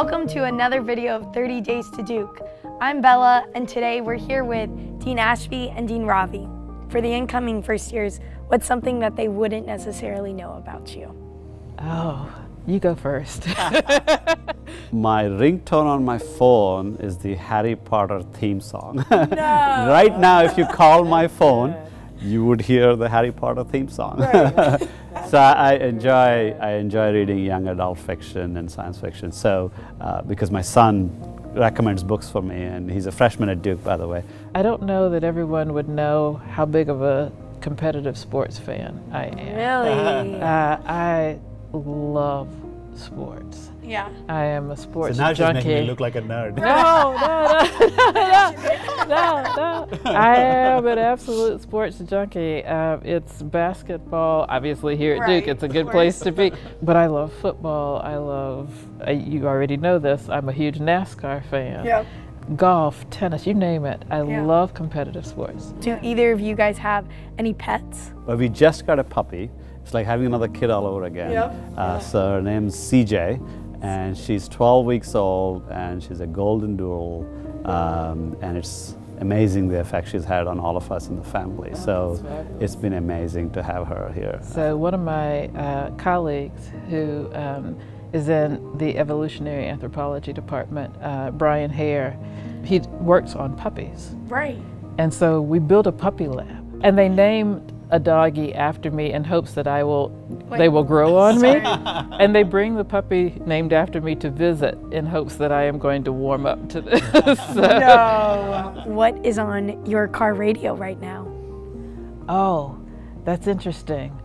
Welcome to another video of 30 Days to Duke. I'm Bella, and today we're here with Dean Ashby and Dean Ravi. For the incoming first years, what's something that they wouldn't necessarily know about you? Oh, you go first. my ringtone on my phone is the Harry Potter theme song. No. right now, if you call my phone, you would hear the Harry Potter theme song. Right. so I enjoy I enjoy reading young adult fiction and science fiction. So uh, because my son recommends books for me, and he's a freshman at Duke, by the way. I don't know that everyone would know how big of a competitive sports fan I am. Really? Uh, I love sports. Yeah. I am a sports junkie. so now junkie. she's making me look like a nerd. No, no, no, no, no, no. I am an absolute sports junkie. Uh, it's basketball, obviously here at right, Duke. It's a good place to be. But I love football. I love. Uh, you already know this. I'm a huge NASCAR fan. Yep golf, tennis, you name it. I yeah. love competitive sports. Do either of you guys have any pets? Well, we just got a puppy. It's like having another kid all over again. Yep. Uh, so her name's CJ, and she's 12 weeks old, and she's a golden doodle, um, and it's amazing the effect she's had on all of us in the family. Oh, so it's been amazing to have her here. So one of my uh, colleagues who um, is in the evolutionary anthropology department, uh, Brian Hare, he works on puppies. Right. And so we built a puppy lab, and they named a doggy after me in hopes that I will Wait, they will grow on me. and they bring the puppy named after me to visit in hopes that I am going to warm up to this. so. No. What is on your car radio right now? Oh, that's interesting.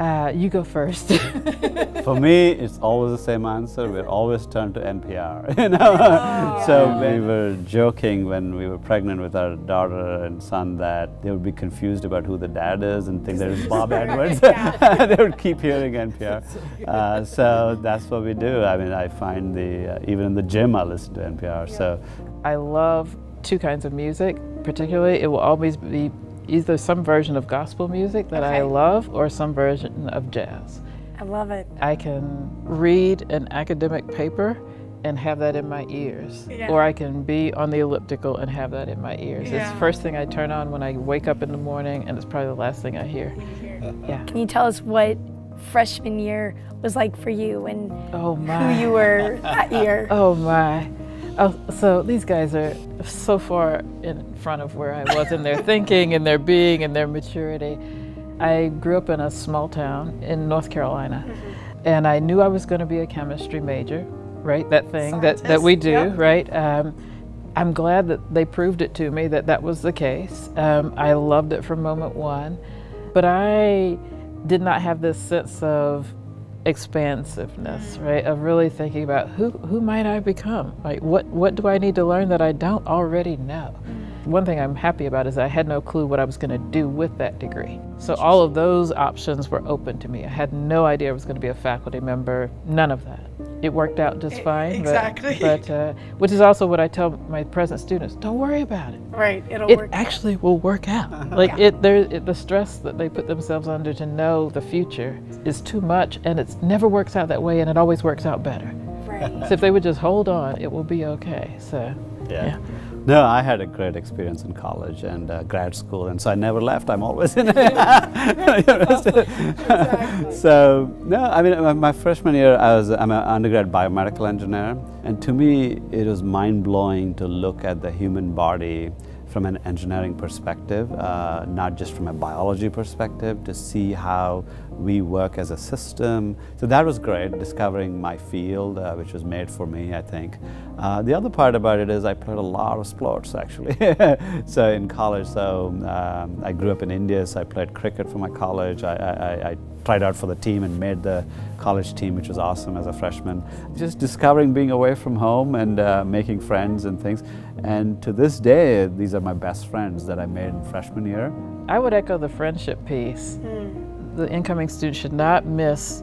Uh, you go first. For me, it's always the same answer. We always turn to NPR. You know, oh, so yeah. we were joking when we were pregnant with our daughter and son that they would be confused about who the dad is and think that it's Bob Edwards. they would keep hearing NPR. Uh, so that's what we do. I mean, I find the uh, even in the gym I listen to NPR. Yeah. So I love two kinds of music. Particularly, it will always be either some version of gospel music that okay. I love or some version of jazz. I love it. I can read an academic paper and have that in my ears. Yeah. Or I can be on the elliptical and have that in my ears. Yeah. It's the first thing I turn on when I wake up in the morning and it's probably the last thing I hear. Yeah. Can you tell us what freshman year was like for you and oh my. who you were that year? Oh my. Oh, so these guys are so far in front of where I was in their thinking and their being and their maturity. I grew up in a small town in North Carolina, mm -hmm. and I knew I was going to be a chemistry major, right? That thing that, that we do, yep. right? Um, I'm glad that they proved it to me that that was the case. Um, I loved it from moment one, but I did not have this sense of expansiveness, right? Of really thinking about who who might I become? Like what what do I need to learn that I don't already know? Mm. One thing I'm happy about is I had no clue what I was going to do with that degree. So all of those options were open to me. I had no idea I was going to be a faculty member, none of that. It worked out just fine. Exactly. But, but uh, which is also what I tell my present students: don't worry about it. Right. It'll it work. Actually will work out. like yeah. it, there, it, the stress that they put themselves under to know the future is too much, and it never works out that way, and it always works out better. Right. So if they would just hold on, it will be okay. So. yeah. yeah. No, I had a great experience in college and uh, grad school, and so I never left. I'm always in it. so no, I mean, my freshman year, I was I'm an undergrad biomedical engineer, and to me, it was mind blowing to look at the human body from an engineering perspective, uh, not just from a biology perspective, to see how we work as a system. So that was great, discovering my field, uh, which was made for me, I think. Uh, the other part about it is I played a lot of sports, actually. so in college, so um, I grew up in India, so I played cricket for my college. I, I, I tried out for the team and made the college team, which was awesome as a freshman. Just discovering being away from home and uh, making friends and things. And to this day, these are my best friends that I made in freshman year. I would echo the friendship piece. Mm. The incoming student should not miss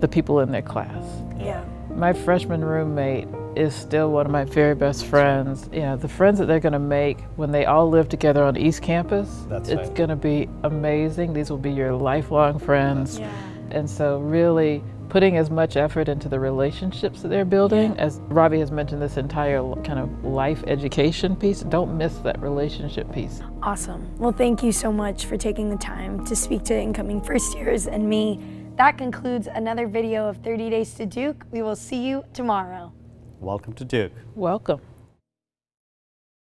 the people in their class. Yeah. My freshman roommate is still one of my very best friends. You know, the friends that they're going to make when they all live together on East Campus, That's it's right. going to be amazing. These will be your lifelong friends. Yeah. And so really putting as much effort into the relationships that they're building. As Ravi has mentioned, this entire kind of life education piece, don't miss that relationship piece. Awesome. Well, thank you so much for taking the time to speak to incoming first years and me. That concludes another video of 30 Days to Duke. We will see you tomorrow. Welcome to Duke. Welcome.